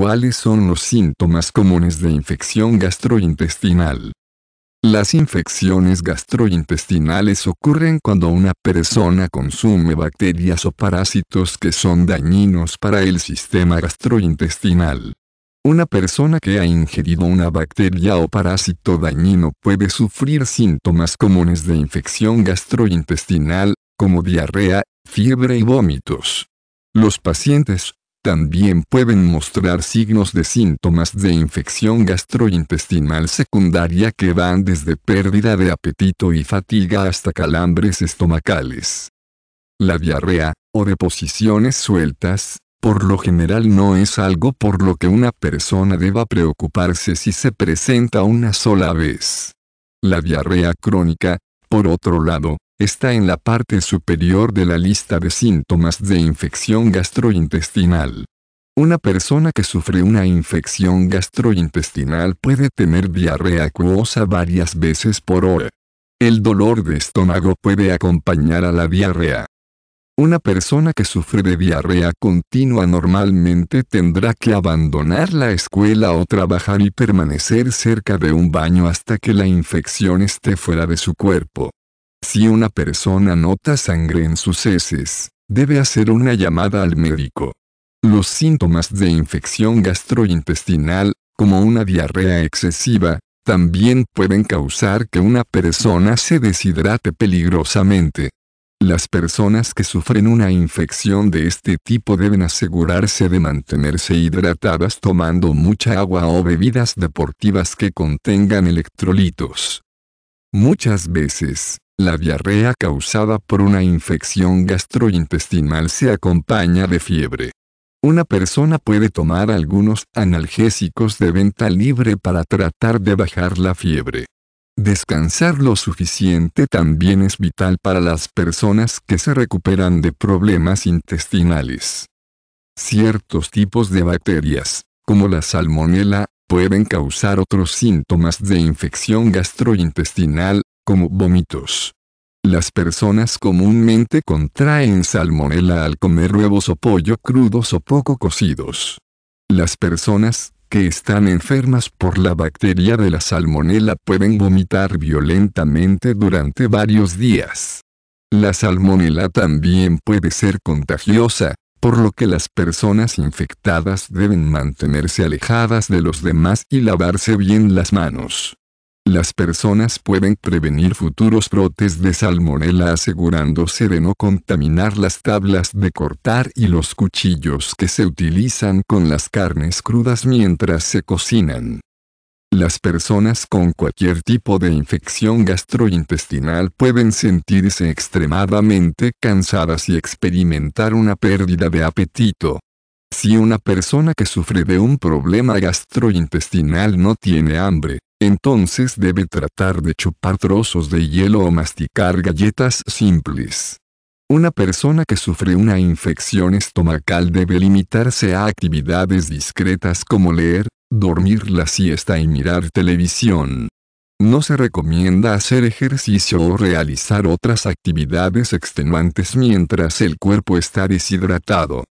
¿Cuáles son los síntomas comunes de infección gastrointestinal? Las infecciones gastrointestinales ocurren cuando una persona consume bacterias o parásitos que son dañinos para el sistema gastrointestinal. Una persona que ha ingerido una bacteria o parásito dañino puede sufrir síntomas comunes de infección gastrointestinal, como diarrea, fiebre y vómitos. Los pacientes también pueden mostrar signos de síntomas de infección gastrointestinal secundaria que van desde pérdida de apetito y fatiga hasta calambres estomacales. La diarrea, o deposiciones sueltas, por lo general no es algo por lo que una persona deba preocuparse si se presenta una sola vez. La diarrea crónica, por otro lado, está en la parte superior de la lista de síntomas de infección gastrointestinal. Una persona que sufre una infección gastrointestinal puede tener diarrea acuosa varias veces por hora. El dolor de estómago puede acompañar a la diarrea. Una persona que sufre de diarrea continua normalmente tendrá que abandonar la escuela o trabajar y permanecer cerca de un baño hasta que la infección esté fuera de su cuerpo. Si una persona nota sangre en sus heces, debe hacer una llamada al médico. Los síntomas de infección gastrointestinal, como una diarrea excesiva, también pueden causar que una persona se deshidrate peligrosamente. Las personas que sufren una infección de este tipo deben asegurarse de mantenerse hidratadas tomando mucha agua o bebidas deportivas que contengan electrolitos. Muchas veces, la diarrea causada por una infección gastrointestinal se acompaña de fiebre. Una persona puede tomar algunos analgésicos de venta libre para tratar de bajar la fiebre. Descansar lo suficiente también es vital para las personas que se recuperan de problemas intestinales. Ciertos tipos de bacterias, como la salmonela, pueden causar otros síntomas de infección gastrointestinal, como vómitos. Las personas comúnmente contraen salmonela al comer huevos o pollo crudos o poco cocidos. Las personas que están enfermas por la bacteria de la salmonela pueden vomitar violentamente durante varios días. La salmonela también puede ser contagiosa, por lo que las personas infectadas deben mantenerse alejadas de los demás y lavarse bien las manos. Las personas pueden prevenir futuros brotes de salmonela asegurándose de no contaminar las tablas de cortar y los cuchillos que se utilizan con las carnes crudas mientras se cocinan. Las personas con cualquier tipo de infección gastrointestinal pueden sentirse extremadamente cansadas y experimentar una pérdida de apetito. Si una persona que sufre de un problema gastrointestinal no tiene hambre, entonces debe tratar de chupar trozos de hielo o masticar galletas simples. Una persona que sufre una infección estomacal debe limitarse a actividades discretas como leer, dormir la siesta y mirar televisión. No se recomienda hacer ejercicio o realizar otras actividades extenuantes mientras el cuerpo está deshidratado.